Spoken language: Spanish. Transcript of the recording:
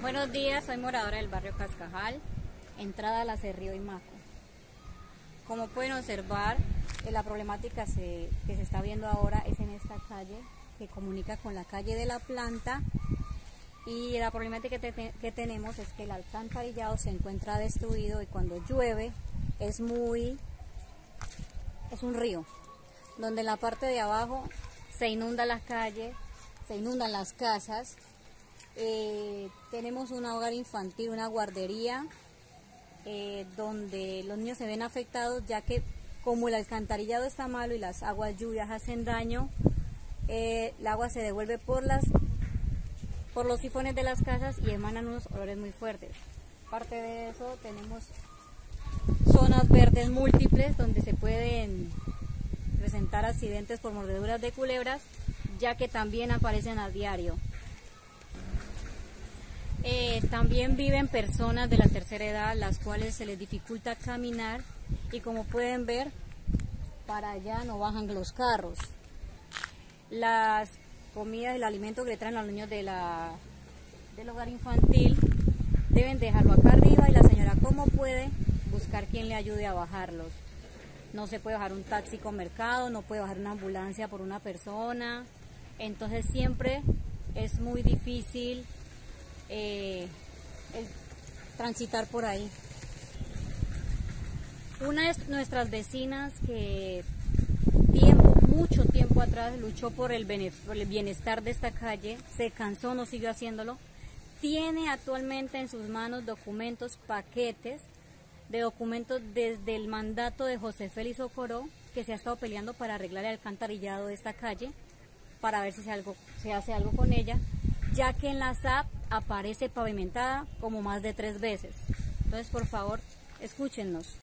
Buenos días, soy moradora del barrio Cascajal, entrada a la Cerrío y Maco. Como pueden observar, eh, la problemática que se está viendo ahora es en esta calle que comunica con la calle de la planta y la problemática que, tenemos es que el alcantarillado se encuentra destruido y cuando llueve es muy es un río donde en la parte de abajo se inunda la calle se inundan las casas eh, tenemos un hogar infantil, una guardería, eh, donde los niños se ven afectados ya que como el alcantarillado está malo y las aguas lluvias hacen daño, eh, el agua se devuelve por, las, por los sifones de las casas y emanan unos olores muy fuertes. Aparte de eso tenemos zonas verdes múltiples donde se pueden presentar accidentes por mordeduras de culebras ya que también aparecen a diario. Eh, también viven personas de la tercera edad, las cuales se les dificulta caminar y como pueden ver, para allá no bajan los carros. Las comidas, el alimento que le traen a los niños de la, del hogar infantil, deben dejarlo acá arriba y la señora como puede buscar quien le ayude a bajarlos. No se puede bajar un taxi con mercado, no puede bajar una ambulancia por una persona. Entonces siempre es muy difícil eh, transitar por ahí. Una de nuestras vecinas que tiempo, mucho tiempo atrás luchó por el, bienestar de esta calle, se cansó, no siguió haciéndolo, tiene actualmente en sus manos documentos, paquetes de documentos desde el mandato de José Félix Ocoró, que se ha estado peleando para arreglar el alcantarillado de esta calle, para ver si se, algo, se hace algo con ella, ya que en la SAP aparece pavimentada como más de tres veces. Entonces, por favor, escúchenos.